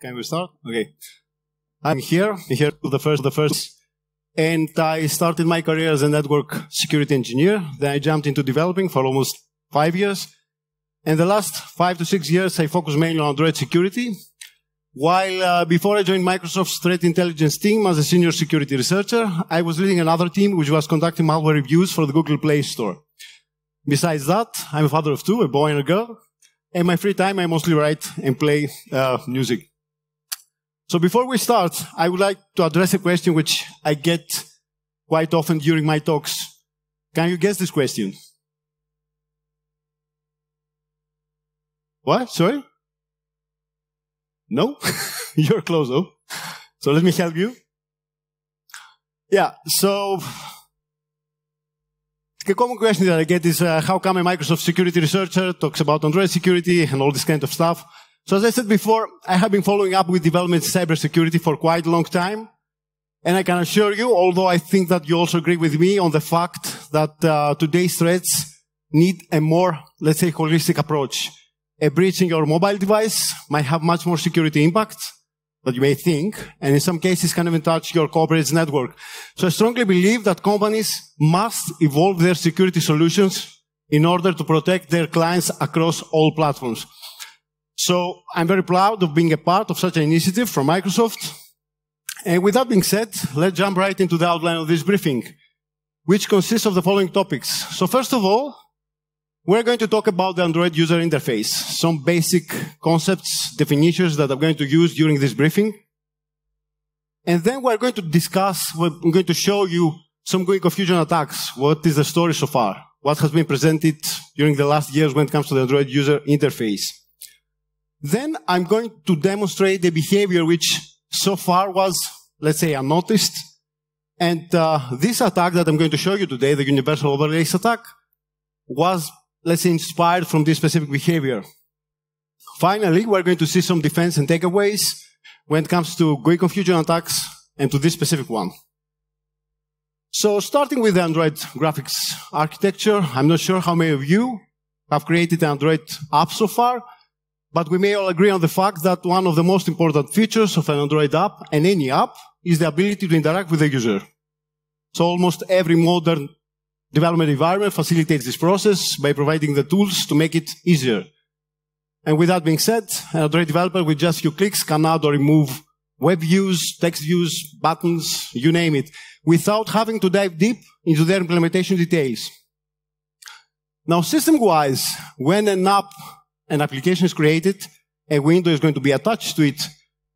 Can we start? Okay. I'm here, here the first, the first, and I started my career as a network security engineer. Then I jumped into developing for almost five years. And the last five to six years, I focused mainly on Android security. While uh, before I joined Microsoft's threat intelligence team as a senior security researcher, I was leading another team which was conducting malware reviews for the Google Play Store. Besides that, I'm a father of two, a boy and a girl. In my free time, I mostly write and play uh, music. So before we start, I would like to address a question which I get quite often during my talks. Can you guess this question? What? Sorry? No? You're close though. So let me help you. Yeah, so the common question that I get is uh, how come a Microsoft security researcher talks about Android security and all this kind of stuff? So as I said before, I have been following up with development cybersecurity for quite a long time. And I can assure you, although I think that you also agree with me on the fact that uh, today's threats need a more, let's say, holistic approach. A breach in your mobile device might have much more security impact than you may think, and in some cases can even touch your corporate network. So I strongly believe that companies must evolve their security solutions in order to protect their clients across all platforms. So I'm very proud of being a part of such an initiative from Microsoft. And with that being said, let's jump right into the outline of this briefing, which consists of the following topics. So first of all, we're going to talk about the Android user interface, some basic concepts, definitions that I'm going to use during this briefing. And then we're going to discuss, we're going to show you some GUI Confusion attacks. What is the story so far? What has been presented during the last years when it comes to the Android user interface? Then I'm going to demonstrate the behavior which so far was, let's say, unnoticed. And uh, this attack that I'm going to show you today, the universal overlays attack, was, let's say, inspired from this specific behavior. Finally, we're going to see some defense and takeaways when it comes to GUI confusion attacks and to this specific one. So starting with the Android graphics architecture, I'm not sure how many of you have created an Android app so far, but we may all agree on the fact that one of the most important features of an Android app and any app is the ability to interact with the user. So almost every modern development environment facilitates this process by providing the tools to make it easier. And with that being said, an Android developer with just a few clicks can add or remove web views, text views, buttons, you name it, without having to dive deep into their implementation details. Now, system-wise, when an app an application is created, a window is going to be attached to it,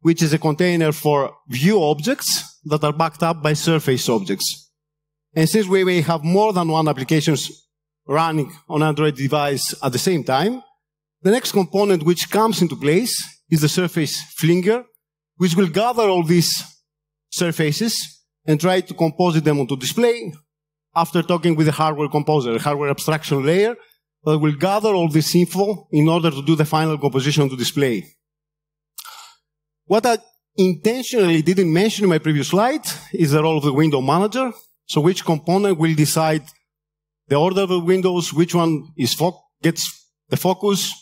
which is a container for view objects that are backed up by surface objects. And since we may have more than one applications running on Android device at the same time, the next component which comes into place is the surface flinger, which will gather all these surfaces and try to composite them onto display after talking with the hardware composer, hardware abstraction layer that will gather all this info in order to do the final composition to display. What I intentionally didn't mention in my previous slide is the role of the window manager. So which component will decide the order of the windows, which one is gets the focus,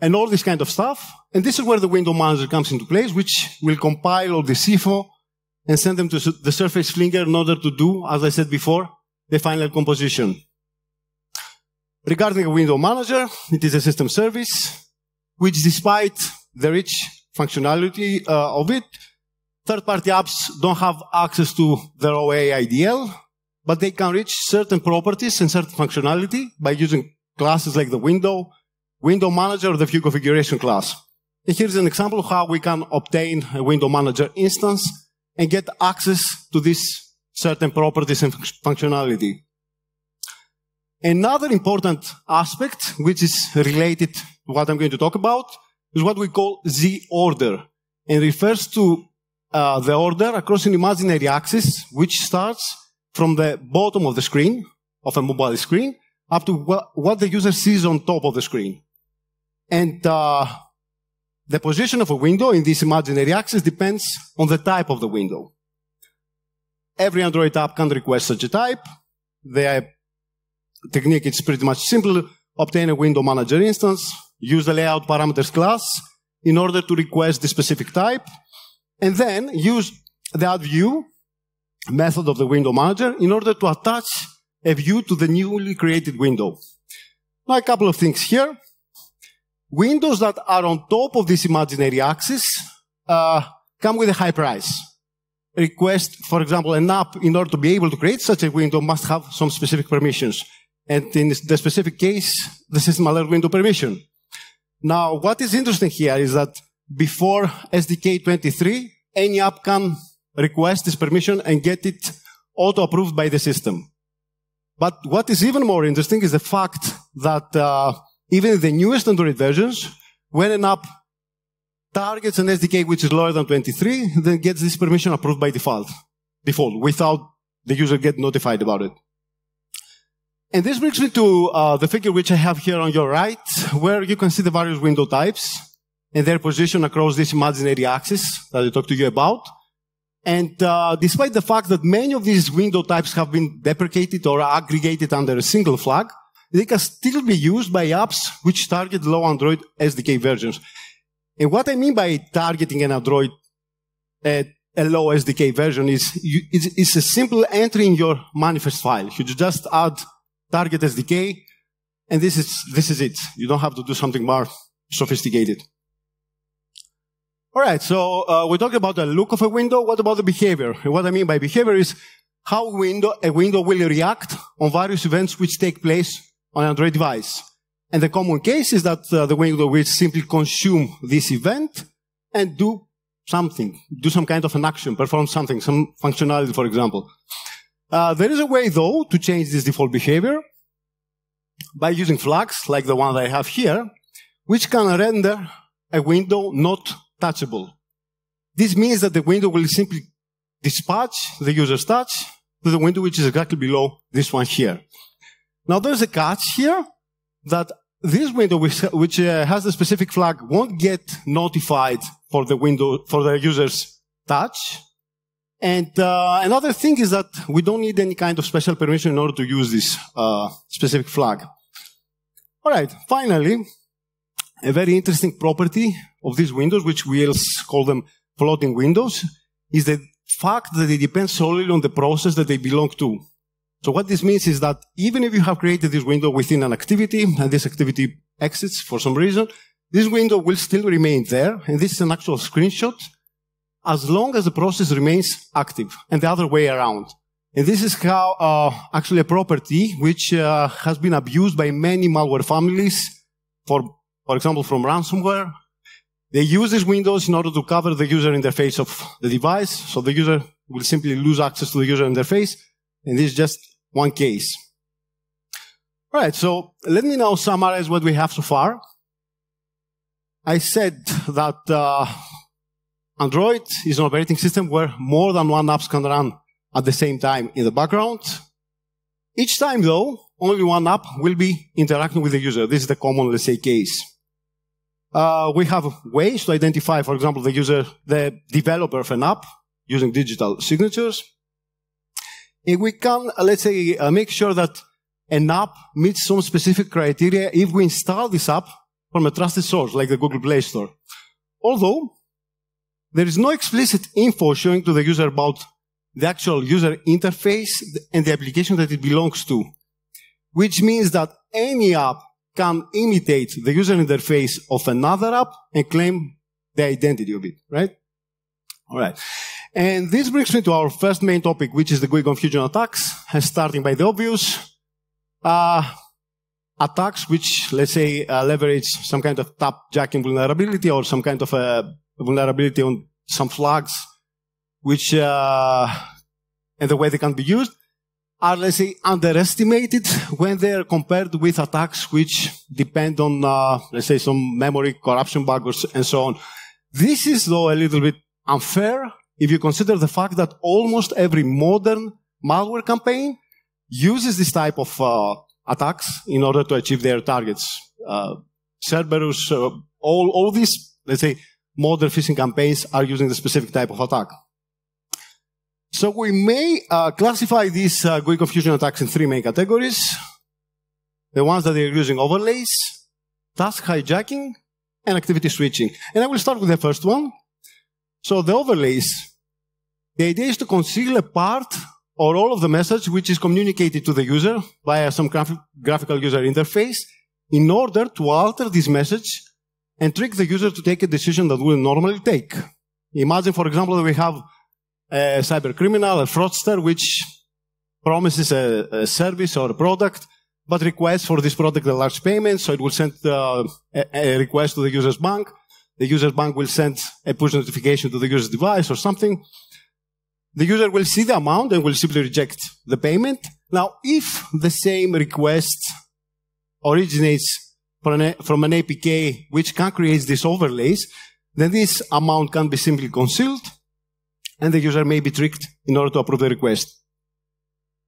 and all this kind of stuff. And this is where the window manager comes into place, which will compile all the info and send them to the surface flinger in order to do, as I said before, the final composition. Regarding a window manager, it is a system service, which despite the rich functionality uh, of it, third-party apps don't have access to their OA IDL, but they can reach certain properties and certain functionality by using classes like the window, window manager, or the view configuration class. And here's an example of how we can obtain a window manager instance and get access to these certain properties and functionality. Another important aspect, which is related to what I'm going to talk about, is what we call Z order, and refers to uh, the order across an imaginary axis, which starts from the bottom of the screen, of a mobile screen, up to wh what the user sees on top of the screen. And uh, the position of a window in this imaginary axis depends on the type of the window. Every Android app can request such a type. The technique it's pretty much simple. Obtain a window manager instance, use the layout parameters class, in order to request the specific type, and then use the add view method of the window manager in order to attach a view to the newly created window. Now, a couple of things here. Windows that are on top of this imaginary axis uh, come with a high price. Request, for example, an app in order to be able to create such a window must have some specific permissions. And in the specific case, the system alert window permission. Now, what is interesting here is that before SDK 23, any app can request this permission and get it auto-approved by the system. But what is even more interesting is the fact that uh, even in the newest Android versions, when an app targets an SDK which is lower than 23, then gets this permission approved by default, default, without the user get notified about it. And this brings me to uh, the figure which I have here on your right, where you can see the various window types and their position across this imaginary axis that I talked to you about. And uh, despite the fact that many of these window types have been deprecated or aggregated under a single flag, they can still be used by apps which target low Android SDK versions. And what I mean by targeting an Android uh, a low SDK version is you, it's, it's, a simple entry in your manifest file. You just add target SDK, and this is, this is it. You don't have to do something more sophisticated. All right, so uh, we talked about the look of a window. What about the behavior? And what I mean by behavior is how window, a window will react on various events which take place on an Android device. And the common case is that uh, the window will simply consume this event and do something, do some kind of an action, perform something, some functionality, for example. Uh, there is a way, though, to change this default behavior by using flags like the one that I have here, which can render a window not touchable. This means that the window will simply dispatch the user's touch to the window which is exactly below this one here. Now there's a catch here that this window which, which uh, has the specific flag won't get notified for the window, for the user's touch. And uh, another thing is that we don't need any kind of special permission in order to use this uh, specific flag. All right, finally, a very interesting property of these windows, which we'll call them floating windows, is the fact that they depend solely on the process that they belong to. So what this means is that even if you have created this window within an activity and this activity exits for some reason, this window will still remain there. And this is an actual screenshot as long as the process remains active and the other way around. And this is how uh, actually a property which uh, has been abused by many malware families for for example, from ransomware. They use these windows in order to cover the user interface of the device, so the user will simply lose access to the user interface, and this is just one case. All right, so let me now summarize what we have so far. I said that uh, Android is an operating system where more than one app can run at the same time in the background. Each time, though, only one app will be interacting with the user. This is the common, let's say, case. Uh, we have ways to identify, for example, the user, the developer of an app using digital signatures. And we can, uh, let's say, uh, make sure that an app meets some specific criteria if we install this app from a trusted source like the Google Play Store. Although, there is no explicit info showing to the user about the actual user interface and the application that it belongs to, which means that any app can imitate the user interface of another app and claim the identity of it, right? All right. And this brings me to our first main topic, which is the GUI confusion attacks, starting by the obvious. Uh, attacks which, let's say, uh, leverage some kind of tap jacking vulnerability or some kind of a vulnerability on some flags, which, uh, and the way they can be used are, let's say, underestimated when they're compared with attacks which depend on, uh, let's say, some memory corruption bugs and so on. This is, though, a little bit unfair if you consider the fact that almost every modern malware campaign uses this type of uh, attacks in order to achieve their targets. Uh, Cerberus, uh, all, all these, let's say, modern phishing campaigns are using the specific type of attack. So we may uh, classify these uh, GUI confusion attacks in three main categories. The ones that are using overlays, task hijacking, and activity switching. And I will start with the first one. So the overlays. The idea is to conceal a part or all of the message which is communicated to the user via some graph graphical user interface in order to alter this message and trick the user to take a decision that we normally take. Imagine, for example, that we have a cyber criminal, a fraudster, which promises a, a, service or a product, but requests for this product a large payment, so it will send uh, a, a, request to the user's bank. The user's bank will send a push notification to the user's device or something. The user will see the amount and will simply reject the payment. Now, if the same request originates from an, from an APK which can create these overlays, then this amount can be simply concealed and the user may be tricked in order to approve the request.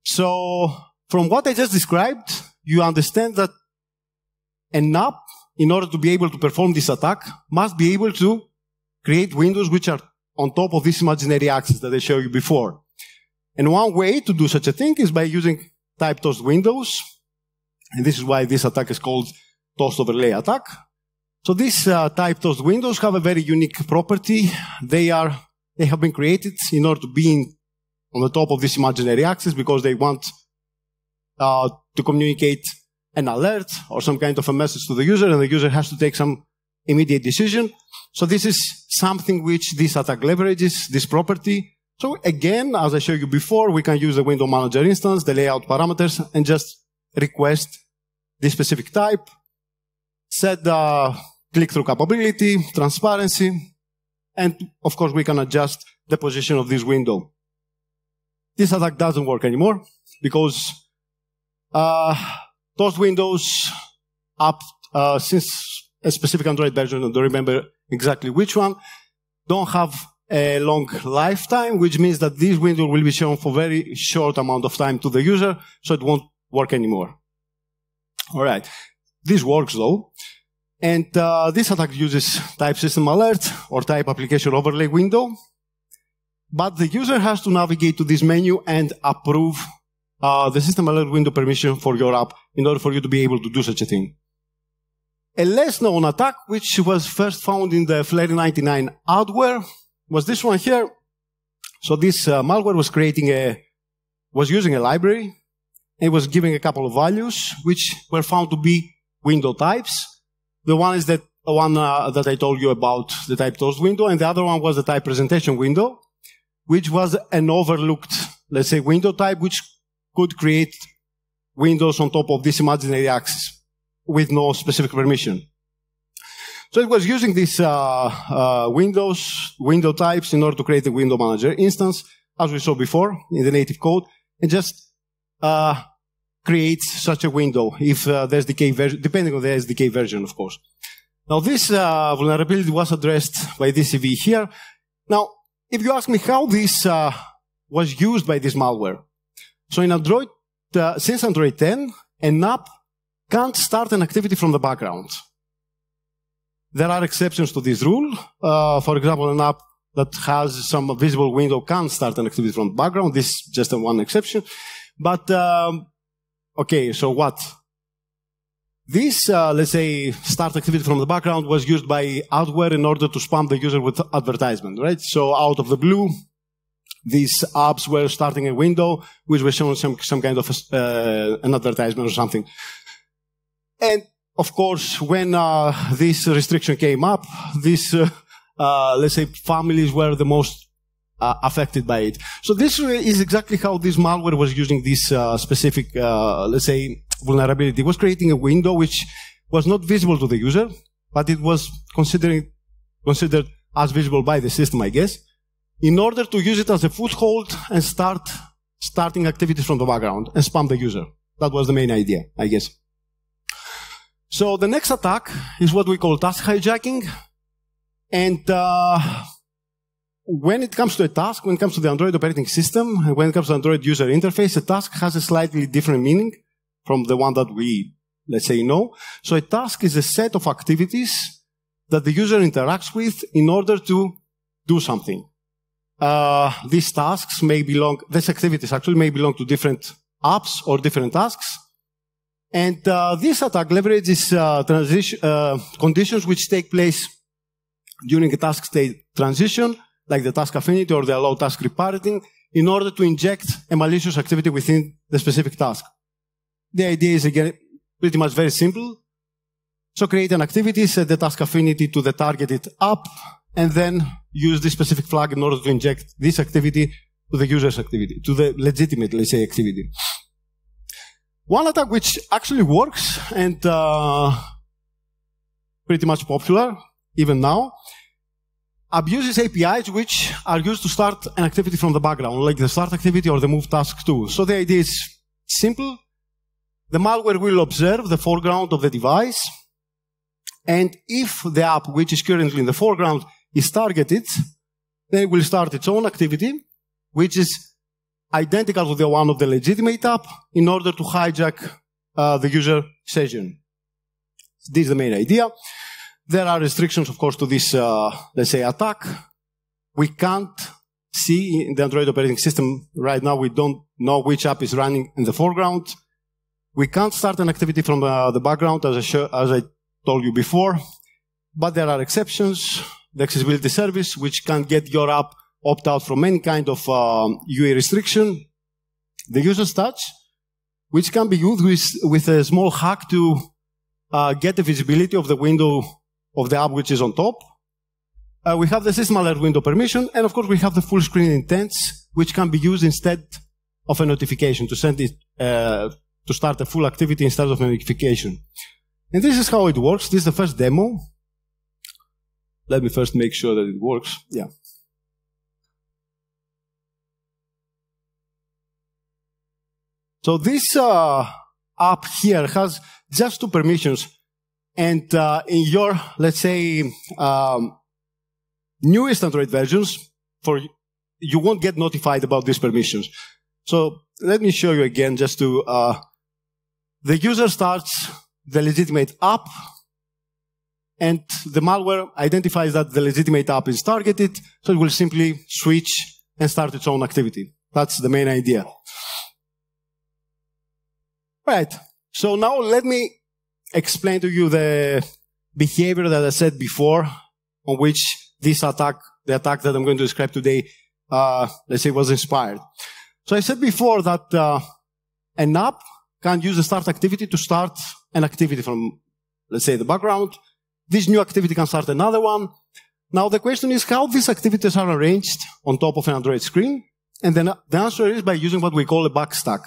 So, from what I just described, you understand that an app, in order to be able to perform this attack, must be able to create windows which are on top of this imaginary axis that I showed you before. And one way to do such a thing is by using type toast windows. And this is why this attack is called toast overlay attack. So these uh, type toast windows have a very unique property. They are, they have been created in order to be in, on the top of this imaginary axis because they want uh, to communicate an alert or some kind of a message to the user and the user has to take some immediate decision. So this is something which this attack leverages, this property. So again, as I showed you before, we can use the window manager instance, the layout parameters, and just request this specific type, set the click-through capability, transparency, and of course we can adjust the position of this window. This attack doesn't work anymore because uh, those windows up uh, since a specific Android version, I don't remember exactly which one, don't have a long lifetime, which means that this window will be shown for very short amount of time to the user, so it won't work anymore. All right. This works though. And uh, this attack uses type system alert or type application overlay window. But the user has to navigate to this menu and approve uh, the system alert window permission for your app in order for you to be able to do such a thing. A less known attack, which was first found in the Flare 99 adware, was this one here. So this uh, malware was creating a, was using a library. It was giving a couple of values, which were found to be window types. The one is that one uh, that I told you about, the type toast window, and the other one was the type presentation window, which was an overlooked, let's say, window type, which could create windows on top of this imaginary axis with no specific permission. So it was using these uh, uh, windows, window types in order to create a window manager instance, as we saw before in the native code, and just uh, create such a window if uh, the SDK version, depending on the SDK version, of course. Now this uh, vulnerability was addressed by DCV here. Now, if you ask me how this uh, was used by this malware, so in Android, since Android 10, an app can't start an activity from the background. There are exceptions to this rule. Uh, for example, an app that has some visible window can start an activity from the background. This is just one exception. But, um, okay, so what? This, uh, let's say, start activity from the background was used by adware in order to spam the user with advertisement, right? So out of the blue, these apps were starting a window which was showing some, some kind of uh, an advertisement or something. And of course, when uh, this restriction came up, these, uh, uh, let's say, families were the most uh, affected by it. So this is exactly how this malware was using this uh, specific, uh, let's say, vulnerability. It was creating a window which was not visible to the user, but it was considering, considered as visible by the system, I guess, in order to use it as a foothold and start starting activities from the background and spam the user. That was the main idea, I guess. So the next attack is what we call task hijacking. And uh, when it comes to a task, when it comes to the Android operating system, when it comes to Android user interface, a task has a slightly different meaning from the one that we, let's say, know. So a task is a set of activities that the user interacts with in order to do something. Uh, these tasks may belong, these activities actually may belong to different apps or different tasks. And uh, this attack leverages uh, transition, uh, conditions which take place during a task state transition, like the task affinity or the allow task reparenting, in order to inject a malicious activity within the specific task. The idea is again pretty much very simple. So create an activity, set the task affinity to the targeted app, and then use this specific flag in order to inject this activity to the user's activity, to the legitimate, let's say, activity. One attack which actually works and uh, pretty much popular even now abuses APIs which are used to start an activity from the background, like the start activity or the move task tool. So the idea is simple. The malware will observe the foreground of the device, and if the app which is currently in the foreground is targeted, then it will start its own activity, which is identical to the one of the legitimate app in order to hijack uh, the user session. This is the main idea. There are restrictions, of course, to this, uh, let's say, attack. We can't see in the Android operating system right now, we don't know which app is running in the foreground. We can't start an activity from uh, the background, as I, as I told you before, but there are exceptions. The accessibility service, which can get your app opt out from any kind of um, UI restriction. The user's touch, which can be used with, with a small hack to uh, get the visibility of the window of the app which is on top. Uh, we have the system alert window permission, and of course we have the full screen intents, which can be used instead of a notification to send it uh, to start a full activity instead of a notification. And this is how it works. This is the first demo. Let me first make sure that it works. Yeah. So this uh, app here has just two permissions. And uh, in your, let's say, um, newest Android versions, for you won't get notified about these permissions. So let me show you again just to, uh, the user starts the legitimate app and the malware identifies that the legitimate app is targeted, so it will simply switch and start its own activity. That's the main idea. Right. So now let me explain to you the behavior that I said before on which this attack, the attack that I'm going to describe today, uh, let's say was inspired. So I said before that uh, an app can use the start activity to start an activity from, let's say, the background. This new activity can start another one. Now the question is how these activities are arranged on top of an Android screen. And then the answer is by using what we call a backstack.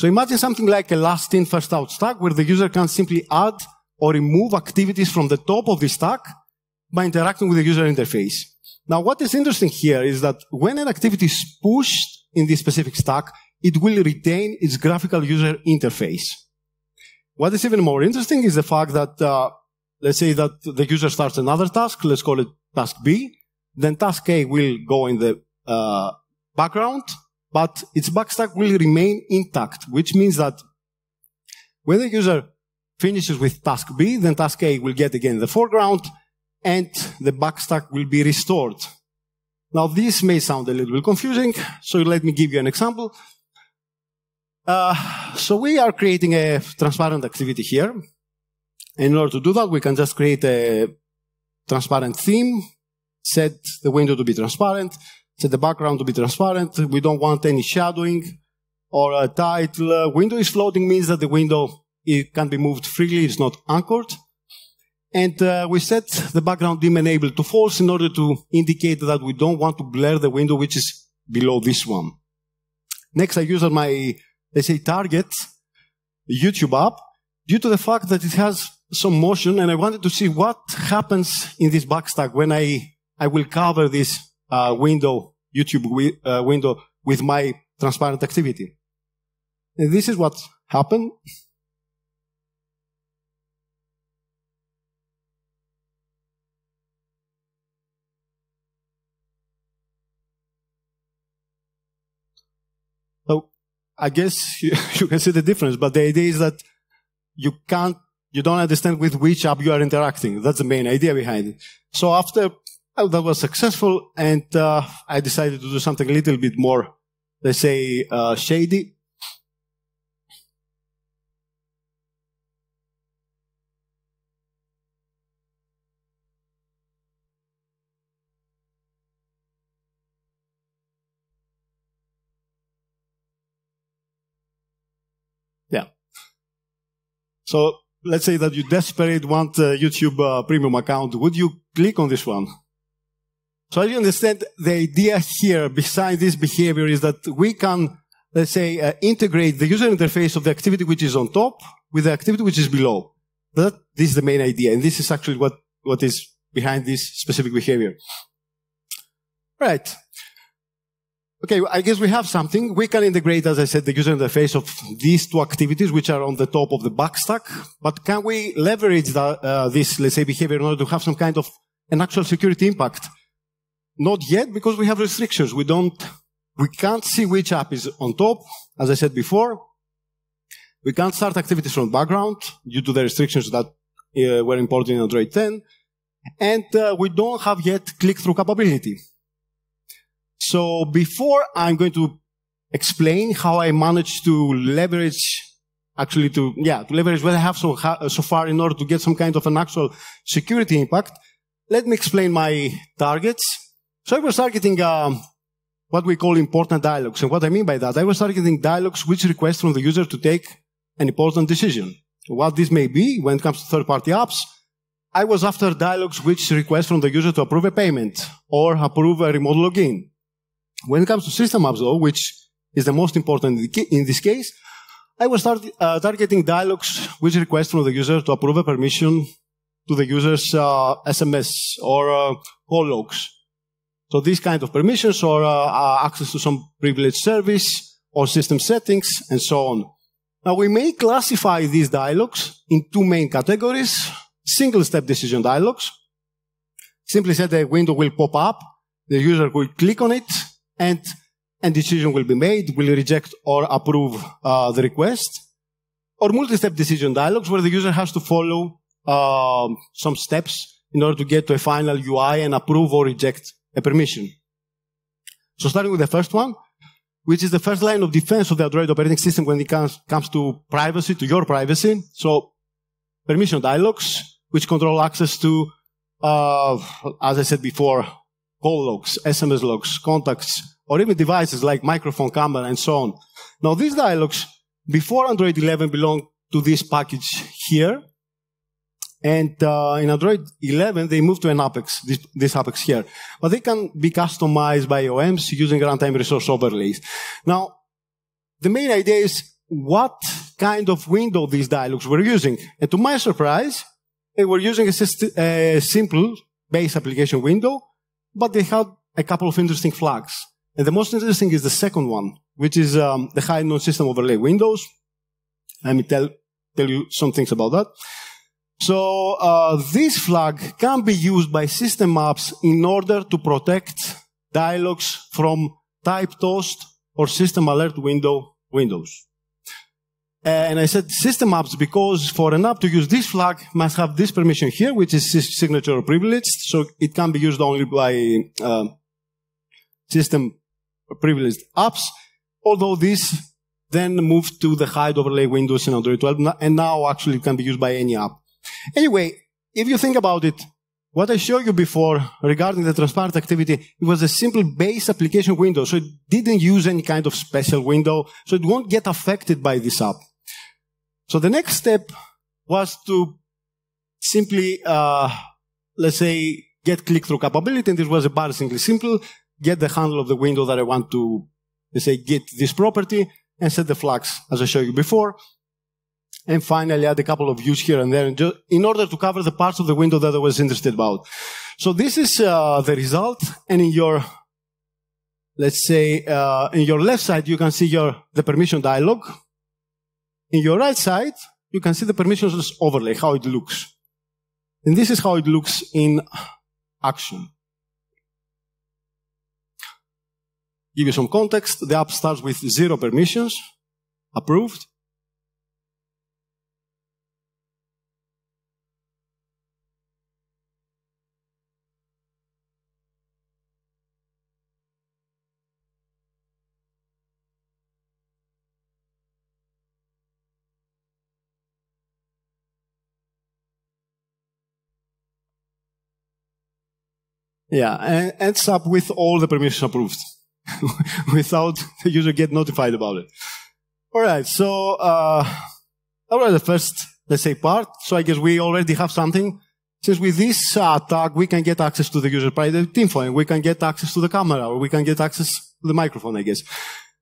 So imagine something like a last in, first out stack where the user can simply add or remove activities from the top of the stack by interacting with the user interface. Now, what is interesting here is that when an activity is pushed in this specific stack, it will retain its graphical user interface. What is even more interesting is the fact that, uh, let's say that the user starts another task, let's call it task B, then task A will go in the uh, background, but its backstack will remain intact, which means that when the user finishes with task B, then task A will get again the foreground and the backstack will be restored. Now this may sound a little bit confusing, so let me give you an example. Uh, so we are creating a transparent activity here. In order to do that, we can just create a transparent theme, set the window to be transparent, set the background to be transparent. We don't want any shadowing or a title. Uh, window is floating means that the window it can be moved freely. It's not anchored. And uh, we set the background dim enabled to false in order to indicate that we don't want to blur the window which is below this one. Next, I use my, let's say, target YouTube app due to the fact that it has some motion and I wanted to see what happens in this backstack when I, I will cover this uh, window, YouTube wi uh, window with my transparent activity. And this is what happened. So I guess you, you can see the difference, but the idea is that you can't, you don't understand with which app you are interacting. That's the main idea behind it. So after that was successful, and uh, I decided to do something a little bit more, let's say, uh, shady. Yeah. So let's say that you desperate want a YouTube uh, premium account. Would you click on this one? So as you understand, the idea here behind this behavior is that we can, let's say, uh, integrate the user interface of the activity which is on top with the activity which is below. That this is the main idea, and this is actually what what is behind this specific behavior. Right. Okay, I guess we have something. We can integrate, as I said, the user interface of these two activities, which are on the top of the backstack. But can we leverage uh, this, let's say, behavior in order to have some kind of an actual security impact? Not yet, because we have restrictions. We don't, we can't see which app is on top, as I said before. We can't start activities from background due to the restrictions that uh, were imported in Android 10. And uh, we don't have yet click-through capability. So before I'm going to explain how I managed to leverage, actually to, yeah, to leverage what I have so, so far in order to get some kind of an actual security impact, let me explain my targets. So I was targeting um, what we call important dialogues. And what I mean by that, I was targeting dialogues which request from the user to take an important decision. What this may be when it comes to third-party apps, I was after dialogues which request from the user to approve a payment or approve a remote login. When it comes to system apps, though, which is the most important in this case, I was uh, targeting dialogues which request from the user to approve a permission to the user's uh, SMS or uh, call logs. So these kind of permissions or uh, uh, access to some privileged service or system settings and so on. Now we may classify these dialogues in two main categories. Single step decision dialogues. Simply said, a window will pop up. The user will click on it and a decision will be made, will reject or approve uh, the request, or multi-step decision dialogues where the user has to follow uh, some steps in order to get to a final UI and approve or reject a permission. So starting with the first one, which is the first line of defense of the Android operating system when it comes, comes to privacy, to your privacy. So permission dialogues, which control access to, uh, as I said before, call logs, SMS logs, contacts, or even devices like microphone, camera, and so on. Now, these dialogues, before Android 11, belong to this package here. And uh, in Android 11, they moved to an Apex, this, this, Apex here. But they can be customized by OEMs using runtime resource overlays. Now, the main idea is what kind of window these dialogues were using. And to my surprise, they were using a, a simple base application window but they had a couple of interesting flags. And the most interesting is the second one, which is um, the hide non-system overlay windows. Let me tell, tell you some things about that. So uh, this flag can be used by system apps in order to protect dialogues from type toast or system alert window windows. And I said system apps because for an app to use this flag must have this permission here, which is signature privileged. So it can be used only by uh, system privileged apps. Although this then moved to the hide overlay windows in Android 12 and now actually it can be used by any app. Anyway, if you think about it, what I showed you before regarding the transparent activity, it was a simple base application window. So it didn't use any kind of special window. So it won't get affected by this app. So the next step was to simply, uh, let's say, get click-through capability, and this was embarrassingly simple. Get the handle of the window that I want to, let's say, get this property, and set the flags as I showed you before. And finally, add a couple of views here and there in order to cover the parts of the window that I was interested about. So this is uh, the result, and in your, let's say, uh, in your left side, you can see your the permission dialog in your right side, you can see the permissions overlay, how it looks. And this is how it looks in action. Give you some context. The app starts with zero permissions, approved. Yeah, and ends up with all the permissions approved without the user get notified about it. All right, so uh, the first let's say, part. So I guess we already have something. Since with this uh, tag, we can get access to the user private info, and we can get access to the camera, or we can get access to the microphone, I guess.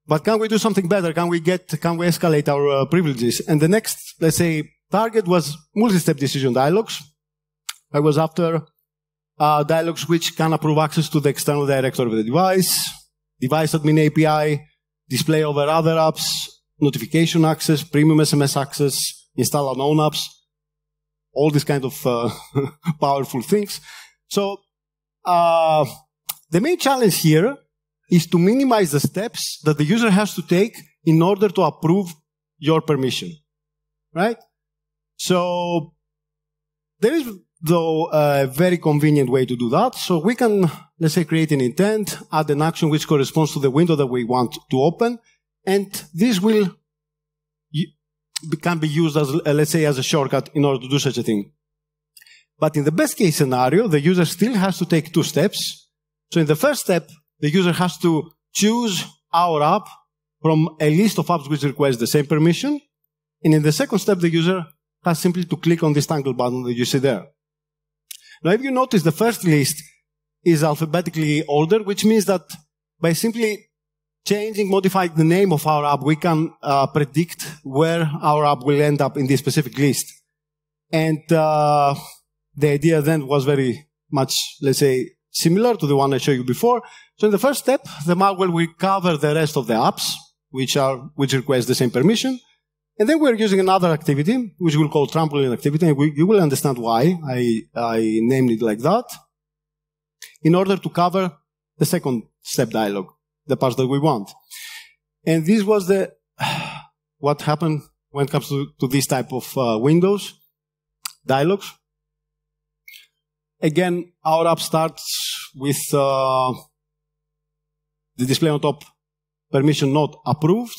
But can we do something better? Can we get, can we escalate our uh, privileges? And the next, let's say, target was multi-step decision dialogues. I was after uh, which can approve access to the external directory of the device, device admin API, display over other apps, notification access, premium SMS access, install unknown apps, all these kind of uh, powerful things. So uh, the main challenge here is to minimize the steps that the user has to take in order to approve your permission, right? So there is though a very convenient way to do that. So we can, let's say, create an intent, add an action which corresponds to the window that we want to open, and this will can be used as, uh, let's say, as a shortcut in order to do such a thing. But in the best case scenario, the user still has to take two steps. So in the first step, the user has to choose our app from a list of apps which request the same permission. And in the second step, the user has simply to click on this toggle button that you see there. Now, if you notice, the first list is alphabetically ordered, which means that by simply changing, modifying the name of our app, we can uh, predict where our app will end up in this specific list. And uh, the idea then was very much, let's say, similar to the one I showed you before. So in the first step, the malware will cover the rest of the apps, which are which request the same permission. And then we're using another activity, which we'll call trampoline activity, and we, you will understand why I, I named it like that, in order to cover the second step dialog, the parts that we want. And this was the, what happened when it comes to, to this type of uh, windows, dialogs. Again, our app starts with uh, the display on top permission not approved.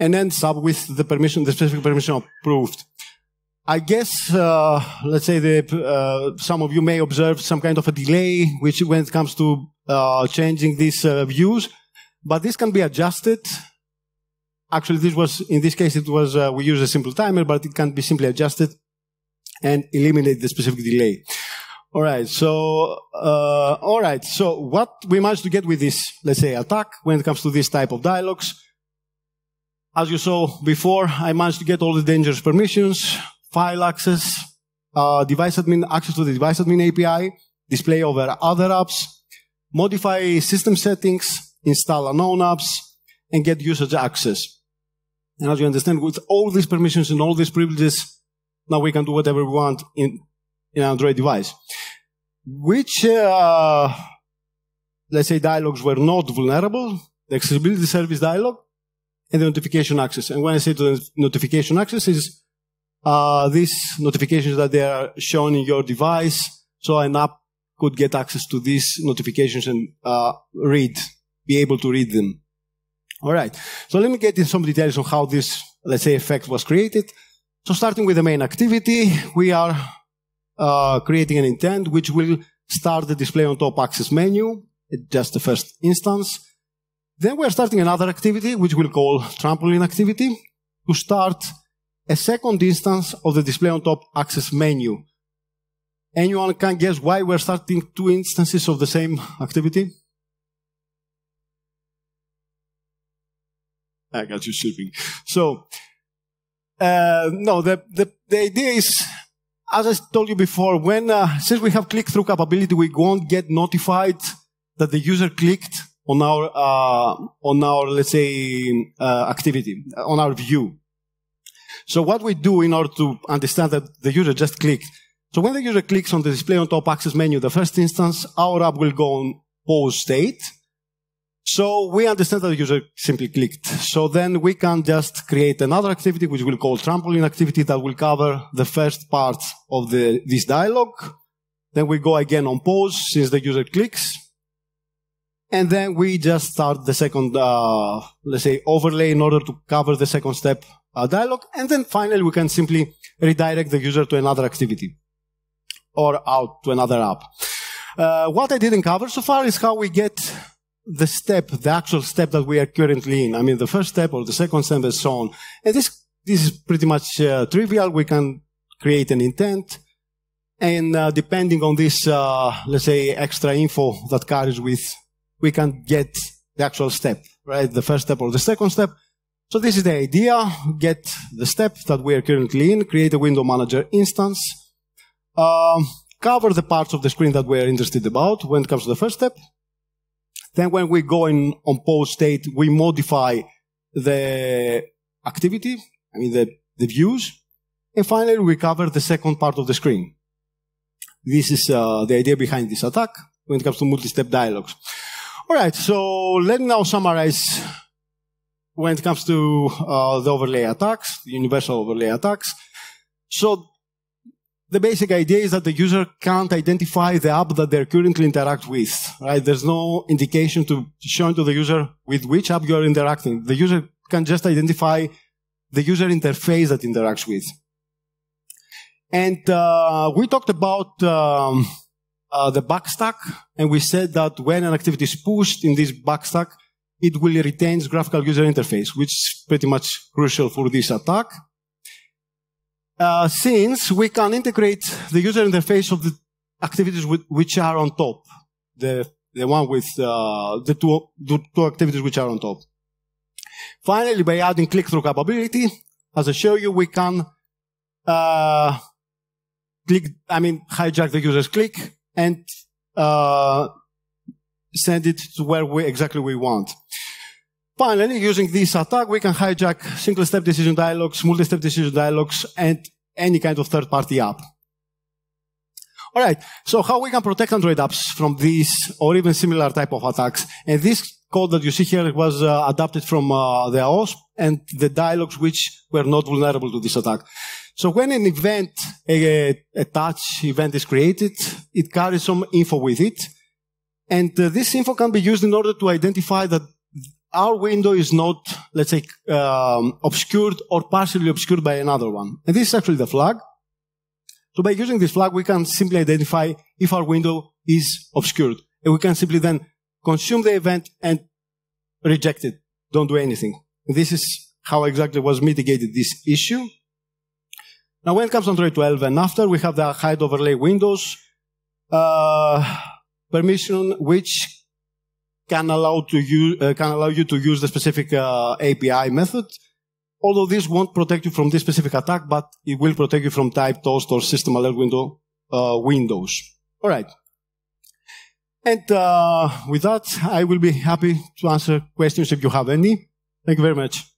And ends up with the permission, the specific permission approved. I guess, uh, let's say uh, some of you may observe some kind of a delay, which when it comes to uh, changing these uh, views, but this can be adjusted. Actually, this was in this case it was uh, we use a simple timer, but it can be simply adjusted and eliminate the specific delay. All right. So, uh, all right. So, what we managed to get with this, let's say, attack when it comes to this type of dialogues as you saw before, I managed to get all the dangerous permissions, file access, uh, device admin, access to the device admin API, display over other apps, modify system settings, install unknown apps, and get usage access. And as you understand, with all these permissions and all these privileges, now we can do whatever we want in, in an Android device. Which, uh, let's say, dialogues were not vulnerable? The accessibility service dialog, and the notification access. And when I say the notification access is uh, these notifications that they are shown in your device, so an app could get access to these notifications and uh, read, be able to read them. All right. So let me get in some details on how this, let's say, effect was created. So starting with the main activity, we are uh, creating an intent which will start the display on top access menu, just the first instance. Then we're starting another activity, which we'll call trampoline activity, to start a second instance of the display on top access menu. Anyone can guess why we're starting two instances of the same activity? I got you sleeping. So, uh, no, the, the, the idea is, as I told you before, when, uh, since we have click-through capability, we won't get notified that the user clicked on our, uh, on our, let's say, uh, activity, on our view. So what we do in order to understand that the user just clicked. So when the user clicks on the display on top access menu, the first instance, our app will go on pause state. So we understand that the user simply clicked. So then we can just create another activity, which we'll call trampoline activity that will cover the first part of the, this dialog. Then we go again on pause since the user clicks. And then we just start the second, uh, let's say, overlay in order to cover the second step uh, dialog. And then finally, we can simply redirect the user to another activity or out to another app. Uh, what I didn't cover so far is how we get the step, the actual step that we are currently in. I mean, the first step or the second step and so on. And this, this is pretty much uh, trivial. We can create an intent. And uh, depending on this, uh, let's say, extra info that carries with, we can get the actual step, right? The first step or the second step. So this is the idea. Get the step that we are currently in, create a window manager instance, um, cover the parts of the screen that we are interested about when it comes to the first step. Then when we go in on pause state, we modify the activity, I mean the, the views. And finally, we cover the second part of the screen. This is uh, the idea behind this attack when it comes to multi-step dialogues. All right, so let me now summarize when it comes to uh, the overlay attacks, the universal overlay attacks. So the basic idea is that the user can't identify the app that they're currently interact with, right? There's no indication to show to the user with which app you're interacting. The user can just identify the user interface that interacts with. And uh, we talked about um, uh, the backstack, and we said that when an activity is pushed in this backstack, it will retain graphical user interface, which is pretty much crucial for this attack. Uh, since we can integrate the user interface of the activities with, which are on top, the, the one with uh, the, two, the two activities which are on top. Finally, by adding click-through capability, as I show you, we can uh, click, I mean, hijack the user's click and uh, send it to where we exactly we want. Finally, using this attack, we can hijack single-step decision dialogues, multi-step decision dialogues, and any kind of third-party app. All right. So how we can protect Android apps from these or even similar type of attacks? And this code that you see here was uh, adapted from uh, the OWASP and the dialogues which were not vulnerable to this attack. So when an event, a, a touch event is created, it carries some info with it. And uh, this info can be used in order to identify that our window is not, let's say, um, obscured or partially obscured by another one. And this is actually the flag. So by using this flag, we can simply identify if our window is obscured. And we can simply then consume the event and reject it. Don't do anything. And this is how exactly was mitigated this issue. Now, when it comes to Android 12 and after, we have the hide overlay windows uh, permission, which can allow, to use, uh, can allow you to use the specific uh, API method. Although this won't protect you from this specific attack, but it will protect you from type toast or system alert window uh, windows. All right. And uh, with that, I will be happy to answer questions if you have any. Thank you very much.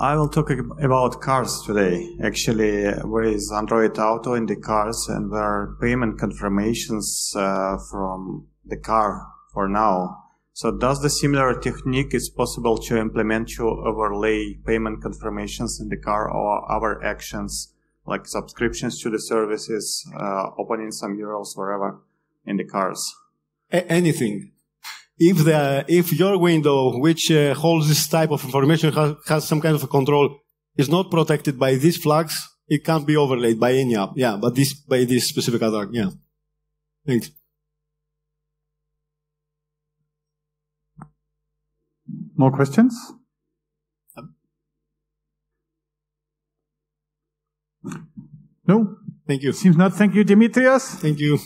I will talk about cars today. Actually, where is Android Auto in the cars and there are payment confirmations uh, from the car for now. So does the similar technique is possible to implement to overlay payment confirmations in the car or other actions like subscriptions to the services, uh, opening some URLs wherever in the cars? A- anything if the if your window, which uh, holds this type of information, has, has some kind of a control, is not protected by these flags, it can't be overlaid by any app. Yeah, but this by this specific attack. Yeah. Thanks. More questions? No. Thank you. Seems not. Thank you, Dimitrios. Thank you.